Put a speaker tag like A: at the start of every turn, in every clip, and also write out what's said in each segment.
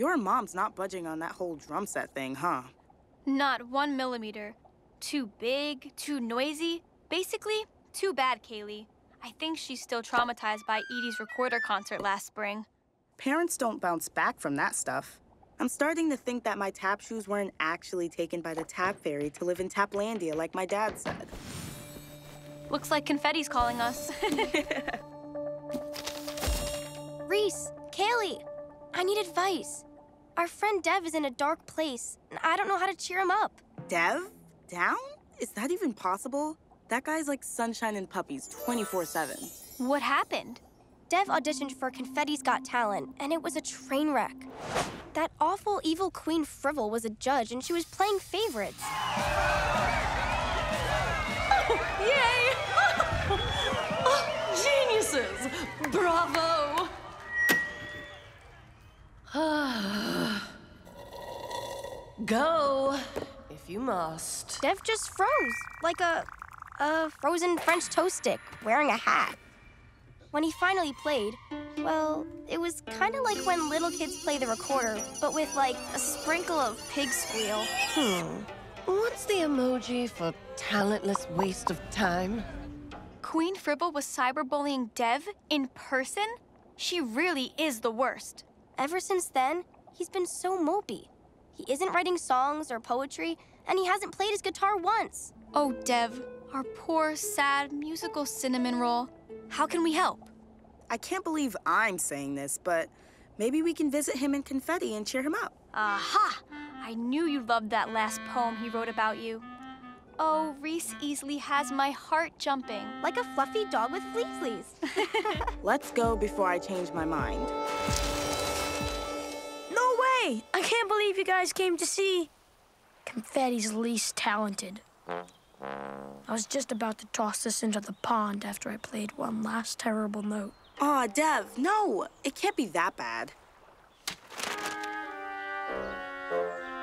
A: Your mom's not budging on that whole drum set thing, huh?
B: Not one millimeter. Too big, too noisy. Basically, too bad, Caily. I think she's still traumatized by Edie's recorder concert last spring.
A: Parents don't bounce back from that stuff. I'm starting to think that my tap shoes weren't actually taken by the tap fairy to live in Taplandia like my dad said.
B: Looks like confetti's calling us.
C: Reese, Caily, I need advice. Our friend Dev is in a dark place, and I don't know how to cheer him up.
A: Dev? Down? Is that even possible? That guy's like sunshine and puppies 24 7.
B: what happened?
C: Dev auditioned for Confetti's Got Talent, and it was a train wreck. That awful evil Queen Frivol was a judge, and she was playing favorites.
D: Oh, yay! oh, geniuses! Bravo! Go, if you must.
C: Dev just froze, like a, a frozen French toast stick wearing a hat. When he finally played, well, it was kind of like when little kids play the recorder, but with like a sprinkle of pig squeal.
D: Hmm. What's the emoji for talentless waste of time?
B: Queen Frivol was cyberbullying Dev in person? She really is the worst.
C: Ever since then, he's been so mopey. He isn't writing songs or poetry, and he hasn't played his guitar once.
B: Oh, Dev, our poor, sad musical cinnamon roll. How can we help?
A: I can't believe I'm saying this, but maybe we can visit him in confetti and cheer him up.
B: Aha! I knew you loved that last poem he wrote about you. Oh, Reese easily has my heart jumping.
C: Like a fluffy dog with fleas.
A: Let's go before I change my mind.
E: No! I can't believe you guys came to see Confetti's least talented. I was just about to toss this into the pond after I played one last terrible note.
A: Aw, Dev, no! It can't be that bad.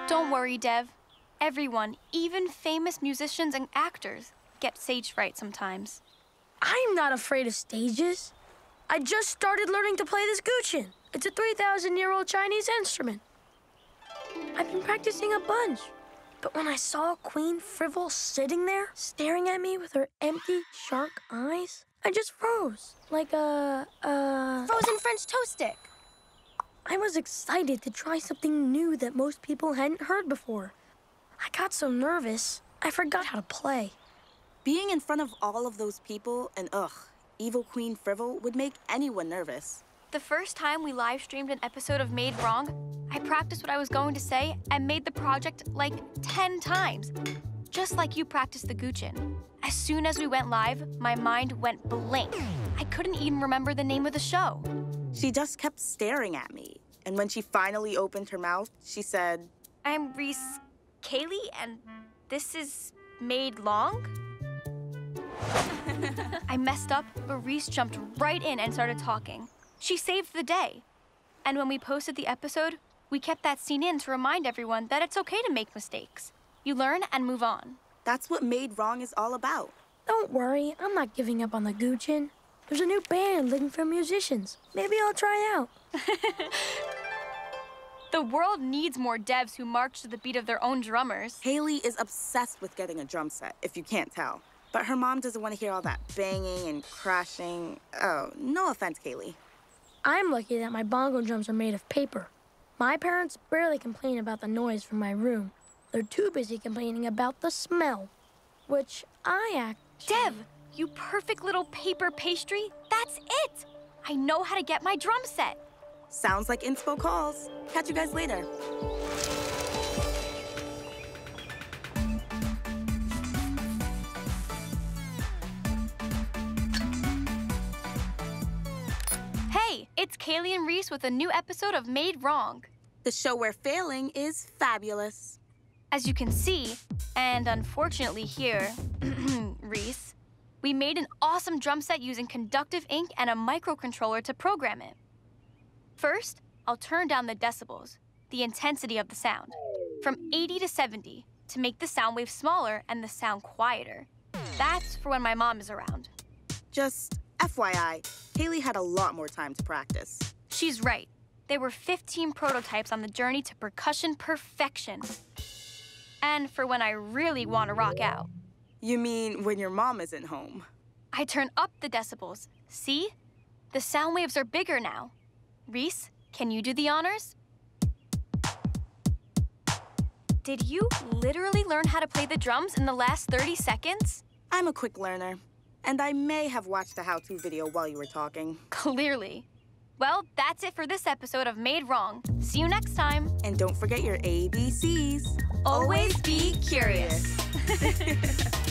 B: Don't worry, Dev. Everyone, even famous musicians and actors, get stage fright sometimes.
E: I'm not afraid of stages. I just started learning to play this guqin. It's a 3,000 year old Chinese instrument. I've been practicing a bunch. But when I saw Queen Frivol sitting there, staring at me with her empty shark eyes, I just froze. Like a, a...
C: Frozen French toast stick.
E: I was excited to try something new that most people hadn't heard before. I got so nervous, I forgot how to play.
A: Being in front of all of those people and ugh, evil Queen Frivol would make anyone nervous.
B: The first time we live streamed an episode of Made Wrong, I practiced what I was going to say and made the project like 10 times, just like you practiced the guqin. As soon as we went live, my mind went blank. I couldn't even remember the name of the show.
A: She just kept staring at me. And when she finally opened her mouth, she said,
B: I'm Reese Caily, and this is Made Long? I messed up, but Reese jumped right in and started talking. She saved the day. And when we posted the episode, we kept that scene in to remind everyone that it's okay to make mistakes. You learn and move on.
A: That's what Made Wrong is all about.
E: Don't worry, I'm not giving up on the guqin. There's a new band looking for musicians. Maybe I'll try out.
B: The world needs more devs who march to the beat of their own drummers.
A: Caily is obsessed with getting a drum set, if you can't tell. But her mom doesn't want to hear all that banging and crashing. Oh, no offense, Caily.
E: I'm lucky that my bongo drums are made of paper. My parents barely complain about the noise from my room. They're too busy complaining about the smell, which I act.
B: Dev, you perfect little paper pastry, that's it! I know how to get my drum set.
A: Sounds like inspo calls. Catch you guys later.
B: It's Caily and Reese with a new episode of Made Wrong.
A: The show where failing is fabulous.
B: As you can see, and unfortunately here, Reese, we made an awesome drum set using conductive ink and a microcontroller to program it. First, I'll turn down the decibels, the intensity of the sound, from 80 to 70 to make the sound wave smaller and the sound quieter. That's for when my mom is around.
A: Just FYI, Caily had a lot more time to practice.
B: She's right. there were 15 prototypes on the journey to percussion perfection. And for when I really want to rock out.
A: You mean when your mom isn't home?
B: I turn up the decibels. See? The sound waves are bigger now. Reese, can you do the honors? Did you literally learn how to play the drums in the last 30 seconds?
A: I'm a quick learner, and I may have watched a how-to video while you were talking.
B: Clearly. Well, that's it for this episode of Made Wrong. See you next time.
A: And don't forget your ABCs.
B: Always be curious.